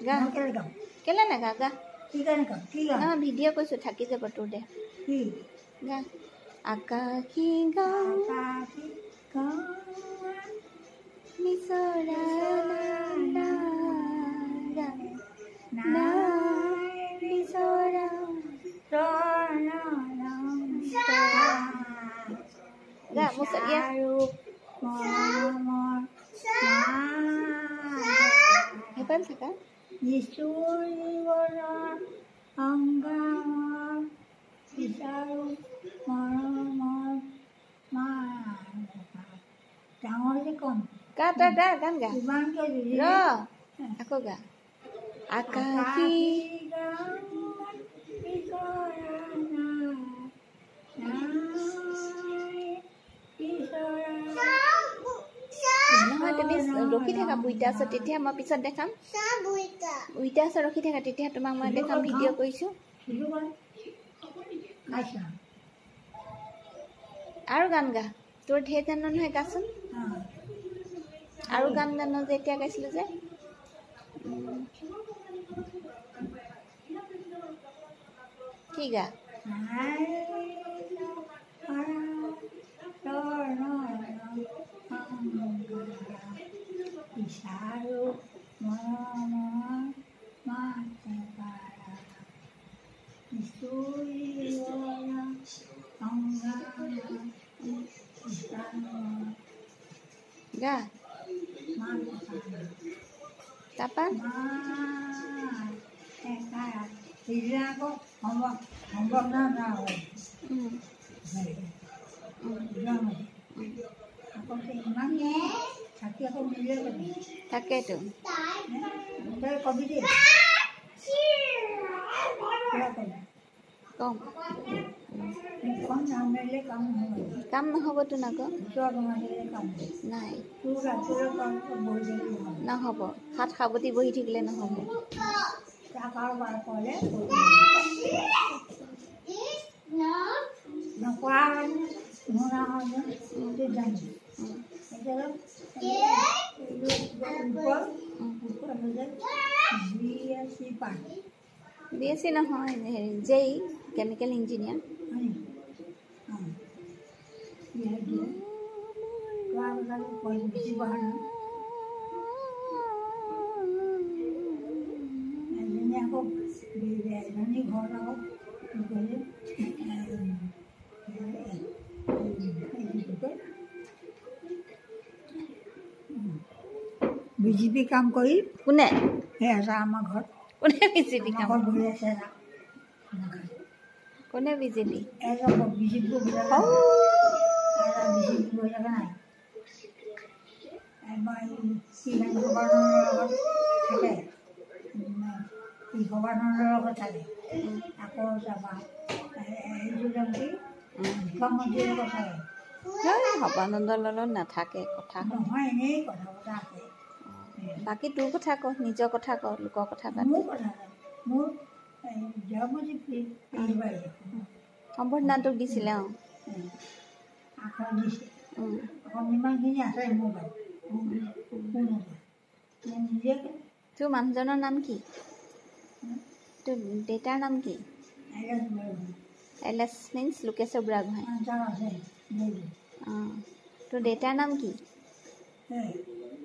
গা কেলে নাগা গা? নহয় ভিডিঅ' কৈছোঁ থাকি যাব তোৰ দে। গা। আকাশী গাঁও বিচৰা না, গা। বিচৰা গা মুচৰিয়া গা গান গা। ৰ নহয় তুমি ৰখি থাকা বুইটা আছে তেতিয়া মই পিছত দেখাম। বুইটা আছে ৰখি থাকা তেতিয়া তোমাক মই দেখাম ভিডিঅ' কৰিছোঁ। আৰু গান গা। তোৰ ঢেৰ জানো নহয় গাচোন। আৰু গান জানো যে এতিয়া গাইছিলোঁ যে। কি গা? বিচাৰো মাতে পাৰা আকৌ ইমান থাকি আকৌ মিলে কবি তাকেতো তই কবি দেই কিয় কবি কম মুখখন নামাৰিলে কাম নহ'বতো নাই। নহ'ব। হাত সাৱটি বহি থাকিলে নহ'ব। বি এছ চি নহয় হেৰি জেই কেমিকেল ইঞ্জিনিয়াৰ। কথাটো কৈ বুজি পোৱা নাই এজনী আকৌ এজনী ঘৰত আকৌ কি কৰিলে বিজেপি কাম কৰি কোনে সেই আছে আমাৰ ঘৰত কোনে বিজেপি আমাৰ কাম ঘৰত বহি আছে এটা কোনে বিজেপি এটা বিজেপি বহি থকা এটা বিজেপি বহি থকা নাই এবাৰ ইভেন গভৰ্ণৰৰ লগত থাকে গভৰ্ণৰৰ লগত থাকে আকৌ যাবা এইটো যাম কি উম। মুখ্যমন্ত্ৰীৰ লগত থাকে হেই, সৰ্বানন্দৰ লগত নাথাকে কথা কয়। নহয় এনেই কথা বতৰা আছে বাকী তোৰ কথা ক নিজৰ কথা ক লোকৰ কথা বাদ মোৰ কথা নাই মোৰ জয়মতী পিছবাৰী সম্বৰ্ধনা তোক দিছিলে অঁ। দিছে। আছে মোৰ তোৰ মানুহজনৰ নাম কি? তোৰ দেউতাৰ নাম কি? L S means Lokeshwar Burhagohain অঁ তোৰ দেউতাৰ নাম কি?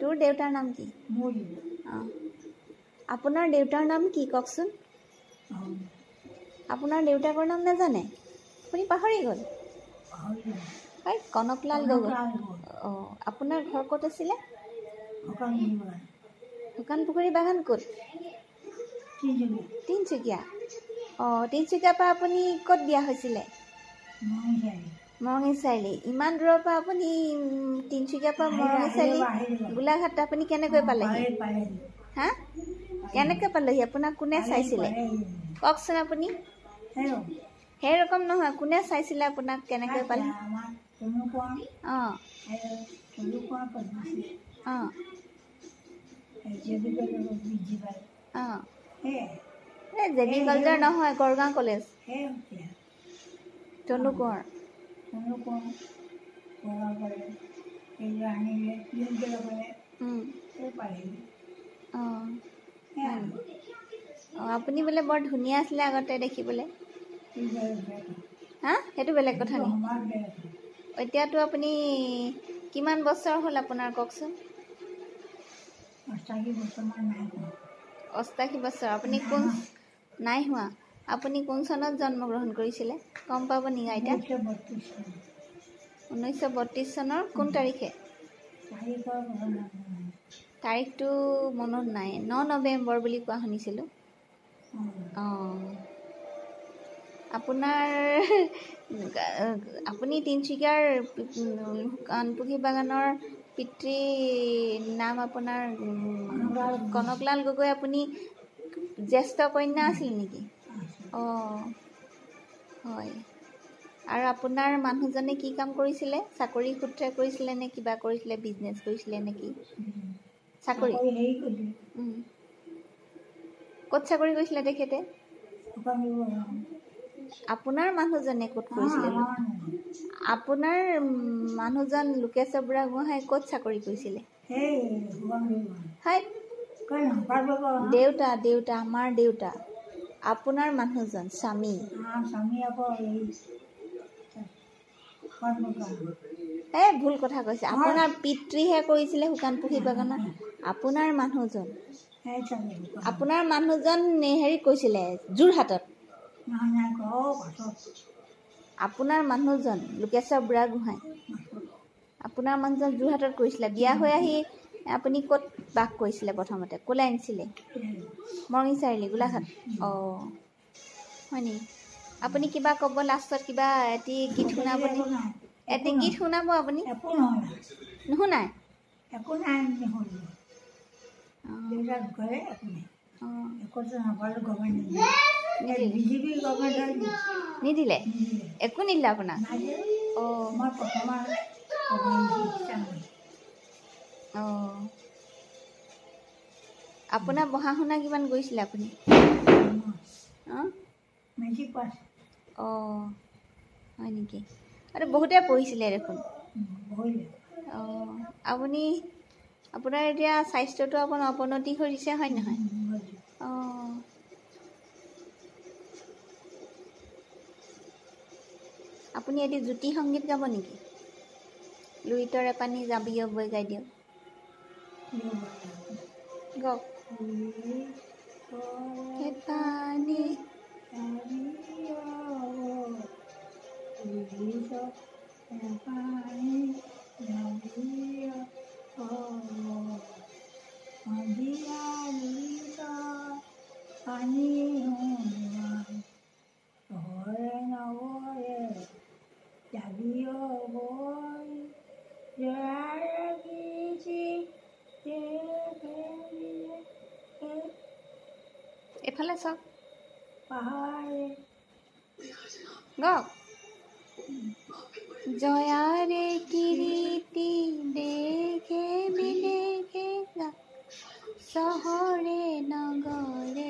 তোৰ দেউতাৰ নাম কি? অঁ আপোনাৰ দেউতাৰ নাম কি কওকচোন? আপোনাৰ দেউতাকৰ নাম নাজানে? আপুনি পাহৰি গ'ল। হয় কনকলাল গগৈ। অঁ আপোনাৰ ঘৰ ক'ত আছিলে? শুকান পুখুৰী বাগান ক'ত? তিনিচুকীয়া। অঁ তিনিচুকীয়াৰ পৰা আপুনি ক'ত বিয়া হৈছিলে? মৰঙী চাৰিআলি ইমান দূৰৰ পৰা আপুনি তিনিচুকীয়াৰ পৰা মৰঙী চাৰিআলি গোলাঘাট আপুনি কেনেকৈ পালেহি? হা? কেনেকৈ পালেহি? আপোনাক কোনে চাইছিলে? কওকচোন আপুনি। সেই ৰকম নহয় কোনে চাইছিলে আপোনাক কেনেকৈ পালে অঁ অঁ অঁ এই জে বি কলেজৰ নহয় গড়গাঁও কলেজ তনু কোঁৱৰ উম, অঁ আপুনি বোলে বৰ ধুনীয়া আছিলে আগতে দেখিবলৈ হা সেইটো বেলেগ কথা নেকি এতিয়াতো আপুনি কিমান বছৰ হ'ল আপোনাৰ কওকচোন? অষ্টাশী বছৰ আপুনি কোন নাই হোৱা। আপুনি কোন চনত জন্মগ্ৰহণ কৰিছিলে? গম পাব নেকি আইতা? ঊনৈছশ বত্ৰিছ চনৰ কোন তাৰিখে? তাৰিখটো মনত নাই। ন নৱেম্বৰ বুলি কোৱা শুনিছিলোঁ। অঁ। আপোনাৰ আপুনি তিনিচুকীয়াৰ কাণপুখী বাগানৰ পিতৃ নাম আপোনাৰ কনকলাল গগৈ আপুনি জ্যেষ্ঠ কন্যা আছিল নেকি? অঁ হয়। আৰু আপোনাৰ মানুহজনে কি কাম কৰিছিলে? চাকৰি সূত্ৰে কৰিছিলে নে কিবা কৰিছিলে বিজনেছ কৰিছিলে নে কি চাকৰি ক'ত চাকৰি কৰিছিলে তেখেতে? আপোনাৰ মানুহজনে ক'ত কৰিছিলে? আপোনাৰ মানুহজন লোকেশ্বৰ বুঢ়াগোহাঁই ক'ত চাকৰি কৰিছিলে? হয়। দেউতা দেউতা আমাৰ দেউতা। আপোনাৰ মানুহজন স্বামী। এই ভুল কথা কৈছে। আপোনাৰ পিতৃহে কৰিছিলে শুকানপুখুৰী বাগানত। আপোনাৰ মানুহজন। আপোনাৰ মানুহজন হেৰি কৈছিলে যোৰহাটত। আপোনাৰ মানুহজন লোকেশ্বৰ বুঢ়াগোহাঁই আপোনাৰ মানুহজন যোৰহাটত কৰিছিলে। বিয়া হৈ আহি আপুনি ক'ত বাস কৰিছিলে প্ৰথমতে? ক'লৈ আনিছিলে? মৰঙি চাৰিআলি গোলাঘাট। অঁ। হয় নেকি? আপুনি কিবা ক'ব লাষ্টত কিবা এটি গীত শুনাব এটি গীত শুনাব আপুনি? নুশুনাই নিদিলে? একো নিদিলে আপোনাক অঁ অঁ। আপোনাৰ পঢ়া শুনা কিমান কৰিছিলে আপুনি? অঁ। হয় নেকি? আৰু বহুতে পঢ়িছিলে দেখোন। অঁ আপুনি আপোনাৰ এতিয়া স্বাস্থ্যটো আপোনাৰ অৱনতি কৰিছে হয় নহয় অঁ আপুনি এটি জ্যোতি সংগীত গাব নেকি? লুইতৰে পানী জাবিয়ে বৈ গাই দিয়ক। গাওক। পানী এফালে চাওক গাওক জয়ারে কিরীতি দেখে মিলেখে শহরে নগরে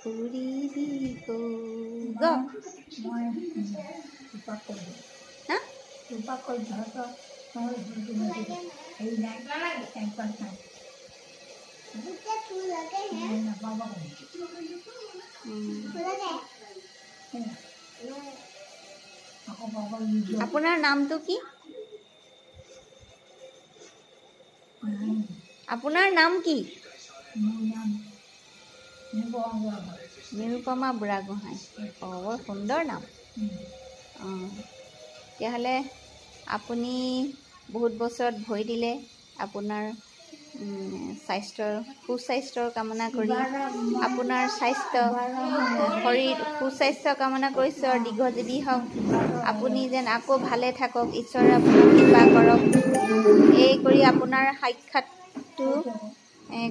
ঘুরিবি গো। গাওক মই ৰূপাকৰ হা ৰূপাকৰ ধৰক আপোনাৰ নামটো কি আপোনাৰ নাম কি নিৰুপমা বুঢ়াগোহাঁই অঁ বৰ সুন্দৰ নাম অঁ তেতিয়াহ'লে আপুনি বহুত বছৰত ভৰি দিলে আপোনাৰ স্বাস্থ্যৰ সুস্বাস্থ্যৰ কামনা কৰি আপোনাৰ স্বাস্থ্য শৰীৰ সুস্বাস্থ্য কামনা কৰিছোঁ আৰু দীৰ্ঘজীৱী হওক। আপুনি যেন আকৌ ভালে থাকক ঈশ্বৰে আপোনাক কৃপা কৰক। এই কৰি আপোনাৰ সাক্ষাৎটো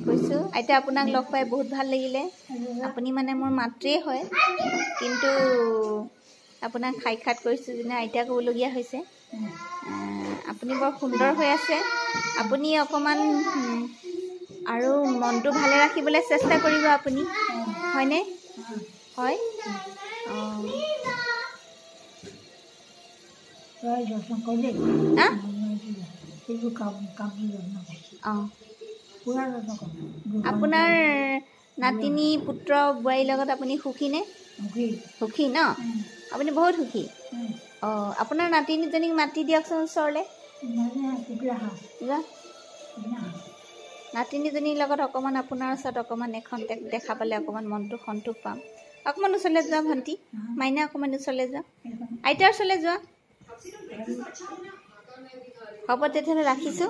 কৈছোঁ। আইতা আপোনাক লগ পাই বহুত ভাল লাগিলে। আপুনি মানে মোৰ মাতৃয়ে হয়। কিন্তু আপোনাক সাক্ষাৎ কৰিছোঁ যেনে আইতা ক'বলগীয়া হৈছে। আপুনি বৰ সুন্দৰ হৈ আছে। আপুনি অকণমান আৰু মনটো ভালে ৰাখিবলৈ চেষ্টা কৰিব আপুনি। হয়নে? হয়? অঁ। আপোনাৰ নাতিনী পুত্ৰ বোৱাৰীৰ লগত আপুনি সুখী নে? সুখী। ন? আপুনি বহুত সুখী। অঁ আপোনাৰ নাতিনীজনীক মাতি দিয়কচোন ওচৰলৈ। নাতিনীজনীৰ লগত অকণমান আপোনাৰ ওচৰত অকণমান এখন দেখা পালে অকণমান মনটো সন্তোষ পাম। অকণমান ওচৰলৈ যোৱা ভণ্টি মাইনা অকণমান ওচৰলৈ যোৱা। আইতাৰ ওচৰলৈ যোৱা। হ'ব তেতিয়াহ'লে ৰাখিছোঁ।